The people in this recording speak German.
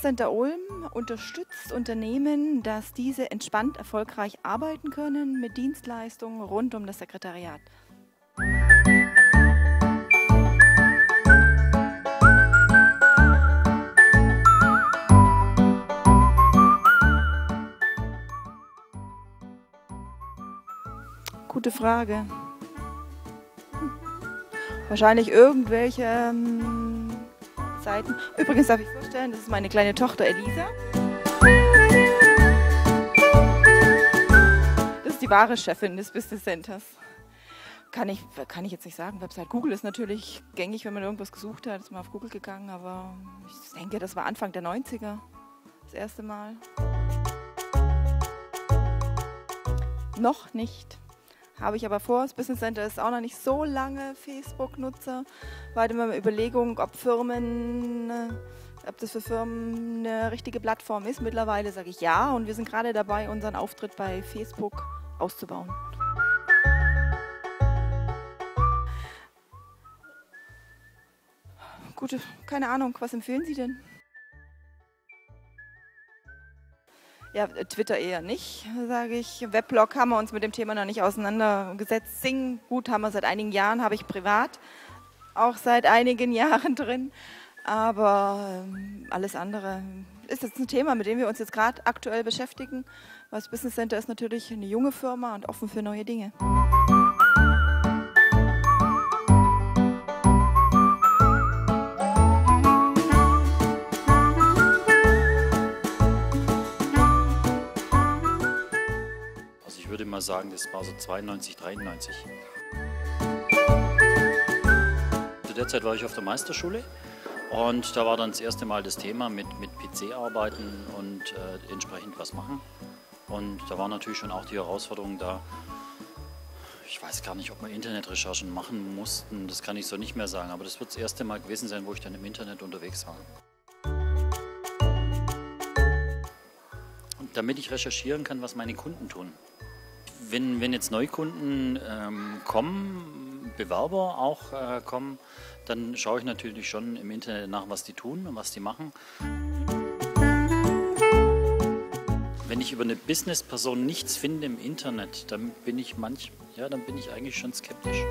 Center Ulm unterstützt Unternehmen, dass diese entspannt erfolgreich arbeiten können mit Dienstleistungen rund um das Sekretariat. Gute Frage. Wahrscheinlich irgendwelche ähm, Seiten. Übrigens darf ich vorstellen, das ist meine kleine Tochter Elisa. Das ist die wahre Chefin des Business Centers. Kann ich, kann ich jetzt nicht sagen. Website Google ist natürlich gängig, wenn man irgendwas gesucht hat. Ist mal auf Google gegangen, aber ich denke, das war Anfang der 90er. Das erste Mal. Noch nicht. Habe ich aber vor. Das Business Center ist auch noch nicht so lange Facebook-Nutzer. War immer eine Überlegung, ob Firmen, äh, ob das für Firmen eine richtige Plattform ist. Mittlerweile sage ich ja und wir sind gerade dabei, unseren Auftritt bei Facebook auszubauen. Gute, keine Ahnung, was empfehlen Sie denn? Ja, Twitter eher nicht, sage ich. Weblog haben wir uns mit dem Thema noch nicht auseinandergesetzt. Sing, gut, haben wir seit einigen Jahren, habe ich privat auch seit einigen Jahren drin. Aber ähm, alles andere ist jetzt ein Thema, mit dem wir uns jetzt gerade aktuell beschäftigen. Das Business Center ist natürlich eine junge Firma und offen für neue Dinge. Mal sagen, das war so 92, 93. Zu der Zeit war ich auf der Meisterschule und da war dann das erste Mal das Thema mit, mit PC arbeiten und äh, entsprechend was machen. Und da war natürlich schon auch die Herausforderung da, ich weiß gar nicht, ob wir Internetrecherchen machen mussten, das kann ich so nicht mehr sagen, aber das wird das erste Mal gewesen sein, wo ich dann im Internet unterwegs war. Damit ich recherchieren kann, was meine Kunden tun wenn, wenn jetzt Neukunden ähm, kommen, Bewerber auch äh, kommen, dann schaue ich natürlich schon im Internet nach, was die tun und was die machen. Wenn ich über eine Businessperson nichts finde im Internet, dann bin ich manch, ja, dann bin ich eigentlich schon skeptisch.